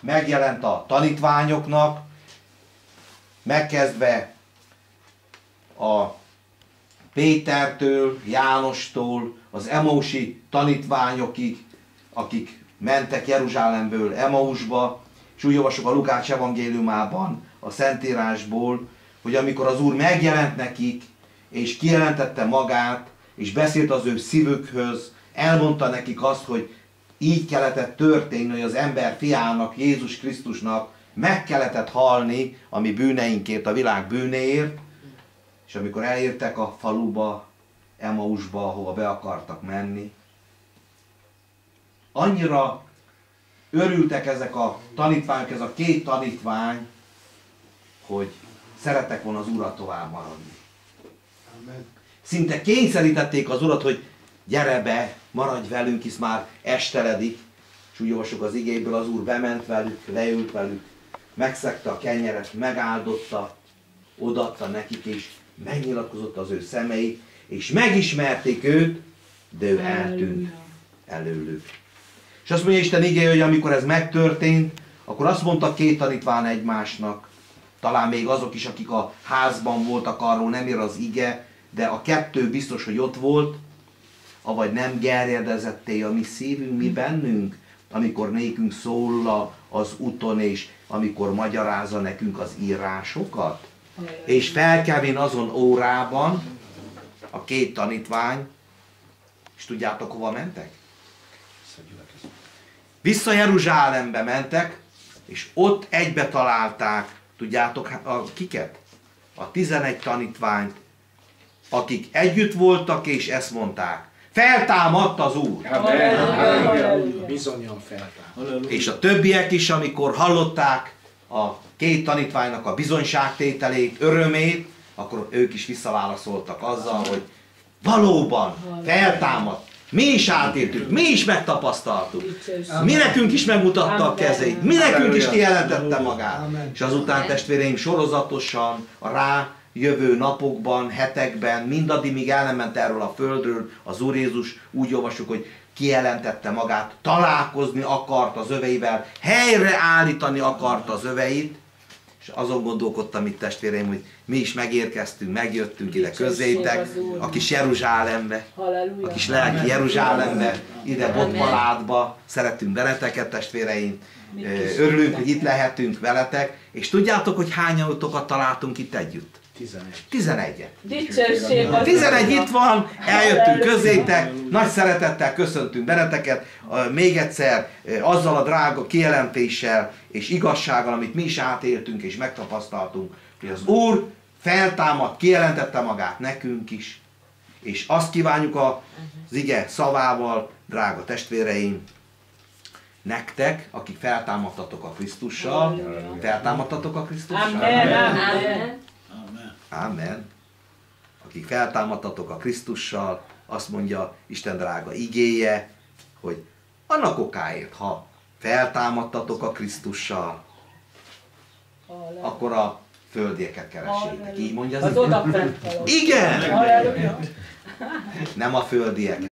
megjelent a tanítványoknak, megkezdve a Pétertől, Jánostól, az Emausi tanítványokig, akik mentek Jeruzsálemből Emausba, és úgy olvasok a Lukács evangéliumában, a Szentírásból, hogy amikor az Úr megjelent nekik, és kijelentette magát, és beszélt az ő szívükhöz, elmondta nekik azt, hogy így kellett történni, hogy az ember fiának, Jézus Krisztusnak meg kellett halni a mi bűneinkért, a világ bűnéért, és amikor elértek a faluba, Emausba, ahova be akartak menni, annyira örültek ezek a tanítványok, ez a két tanítvány, hogy szerettek volna az Urat tovább maradni. Szinte kényszerítették az Urat, hogy gyere be, maradj velünk, hisz már esteledik. És úgy olvasok az igéből, az Úr bement velük, leült velük, megszegte a kenyeret, megáldotta, odatta nekik, és megnyilatkozott az ő szemei, és megismerték őt, de ő eltűnt előlük. És azt mondja Isten igéje, hogy amikor ez megtörtént, akkor azt mondta két tanítván egymásnak, talán még azok is, akik a házban voltak, arról nem ír az ige, de a kettő biztos, hogy ott volt, avagy nem gerjedezetté a mi szívünk, mi bennünk, amikor nékünk szól az úton, és amikor magyarázza nekünk az írásokat. És felkevén azon órában a két tanítvány, és tudjátok hova mentek? Vissza Jeruzsálembe mentek, és ott egybe találták, tudjátok a, kiket? A 11 tanítványt, akik együtt voltak, és ezt mondták. Feltámadt az Úr. Bizonyan feltámadt. És a többiek is, amikor hallották a két tanítványnak a bizonyságtételét, örömét, akkor ők is visszaválaszoltak azzal, hogy valóban feltámadt. Mi is átéltük, mi is megtapasztaltuk. Mi nekünk is megmutatta a kezét, mi nekünk is kijelentette magát. És azután testvéreim sorozatosan a rá jövő napokban, hetekben, mindaddig, míg el nem ment erről a földről, az Úr Jézus úgy olvasjuk, hogy kijelentette magát, találkozni akart az öveivel, helyreállítani akart az öveit, és azon gondolkodtam itt testvéreim, hogy mi is megérkeztünk, megjöttünk ide közétek, a kis Jeruzsálembe, a kis lelki Jeruzsálembe, ide Botpaládba, szeretünk benneteket testvéreim, örülünk, hogy itt lehetünk veletek, és tudjátok, hogy hányatokat találtunk itt együtt? 11. 11-et. 11 itt van, eljöttünk közétek, nagy szeretettel köszöntünk benneteket, még egyszer azzal a drága kijelentéssel és igazsággal, amit mi is átéltünk és megtapasztaltunk, hogy az Úr feltámad, kijelentette magát nekünk is, és azt kívánjuk az ige szavával, drága testvéreim, nektek, akik feltámadtatok a Krisztussal, feltámadtatok a Krisztussal. Amen. Amen. Amen. Akik feltámadtatok a Krisztussal, azt mondja Isten drága igéje, hogy annak okáért, ha feltámadtatok a Krisztussal, akkor a földieket keresétek. Így mondja az, az Igen! Nem a földieket.